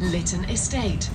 Lytton Estate,